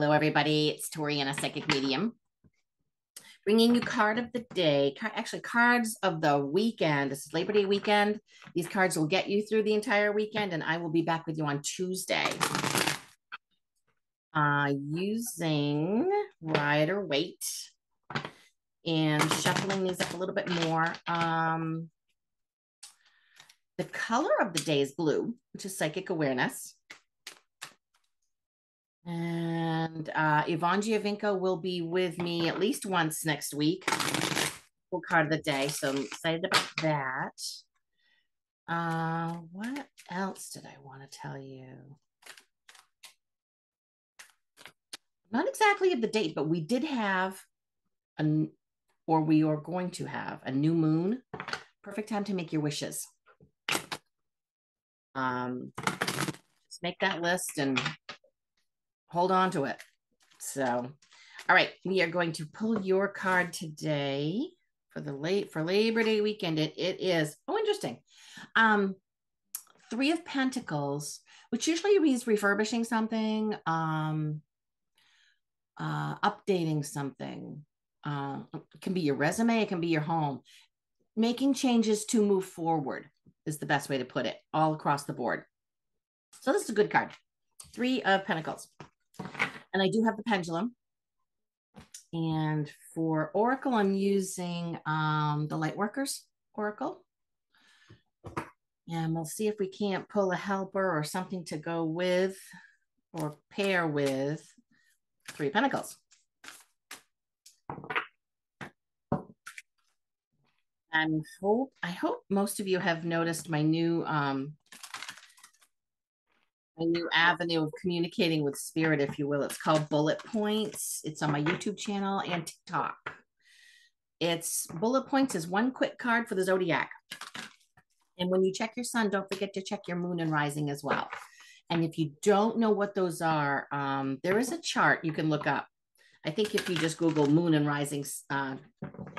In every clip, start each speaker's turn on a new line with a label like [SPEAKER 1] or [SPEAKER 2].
[SPEAKER 1] Hello, everybody. It's Tori Anna psychic medium. Bringing you card of the day, actually, cards of the weekend. This is Labor Day weekend. These cards will get you through the entire weekend, and I will be back with you on Tuesday. Uh, using Rider Waite and shuffling these up a little bit more. Um, the color of the day is blue, which is psychic awareness. And uh, Yvonne Giovinco will be with me at least once next week. Full card of the day. So I'm excited about that. Uh, what else did I want to tell you? Not exactly of the date, but we did have a, or we are going to have a new moon. Perfect time to make your wishes. Um, just make that list and hold on to it. So, all right, we are going to pull your card today for the late for Labor Day weekend. It, it is oh interesting. Um, Three of Pentacles, which usually means refurbishing something, um, uh, updating something. Uh, it can be your resume, it can be your home. Making changes to move forward is the best way to put it, all across the board. So this is a good card. Three of Pentacles. And I do have the pendulum. And for Oracle, I'm using um, the Lightworkers Oracle. And we'll see if we can't pull a helper or something to go with or pair with Three Pentacles. i hope I hope most of you have noticed my new um, a new avenue of communicating with spirit, if you will. It's called Bullet Points. It's on my YouTube channel and TikTok. It's Bullet Points is one quick card for the zodiac. And when you check your sun, don't forget to check your moon and rising as well. And if you don't know what those are, um, there is a chart you can look up. I think if you just Google moon and rising uh,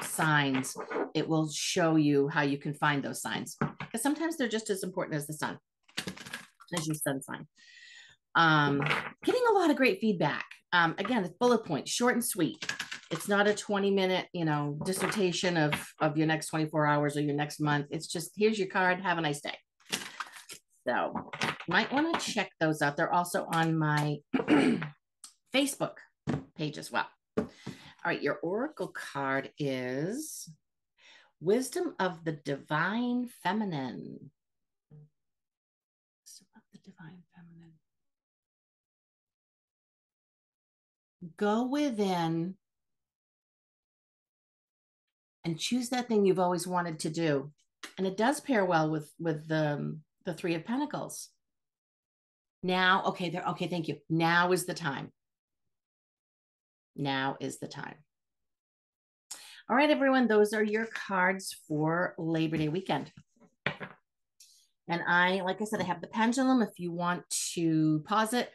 [SPEAKER 1] signs, it will show you how you can find those signs. Because sometimes they're just as important as the sun as your sun sign. Um, getting a lot of great feedback. Um, again, it's bullet points, short and sweet. It's not a 20 minute, you know, dissertation of, of your next 24 hours or your next month. It's just, here's your card. Have a nice day. So might want to check those out. They're also on my Facebook page as well. All right, your Oracle card is Wisdom of the Divine Feminine divine feminine. Go within and choose that thing you've always wanted to do. And it does pair well with with the um, the 3 of pentacles. Now, okay, there okay, thank you. Now is the time. Now is the time. All right, everyone, those are your cards for Labor Day weekend. And I, like I said, I have the pendulum. If you want to pause it,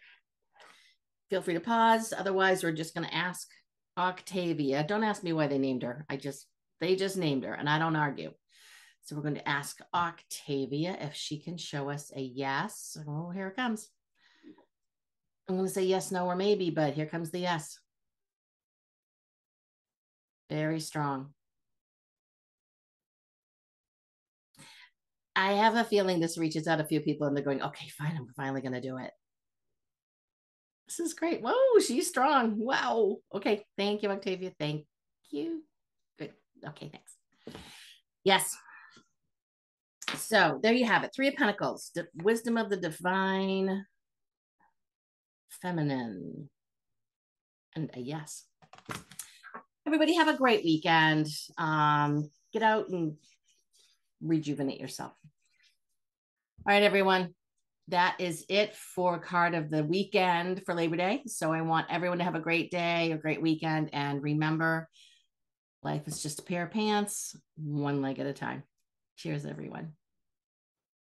[SPEAKER 1] feel free to pause. Otherwise, we're just going to ask Octavia. Don't ask me why they named her. I just, they just named her and I don't argue. So we're going to ask Octavia if she can show us a yes. Oh, here it comes. I'm going to say yes, no, or maybe, but here comes the yes. Very strong. I have a feeling this reaches out a few people and they're going, okay, fine, I'm finally going to do it. This is great. Whoa, she's strong. Wow. Okay. Thank you, Octavia. Thank you. Good. Okay, thanks. Yes. So there you have it. Three of Pentacles, the wisdom of the divine feminine. And a yes. Everybody have a great weekend. Um, get out and rejuvenate yourself. All right, everyone. That is it for card of the weekend for Labor Day. So I want everyone to have a great day, a great weekend. And remember, life is just a pair of pants, one leg at a time. Cheers, everyone.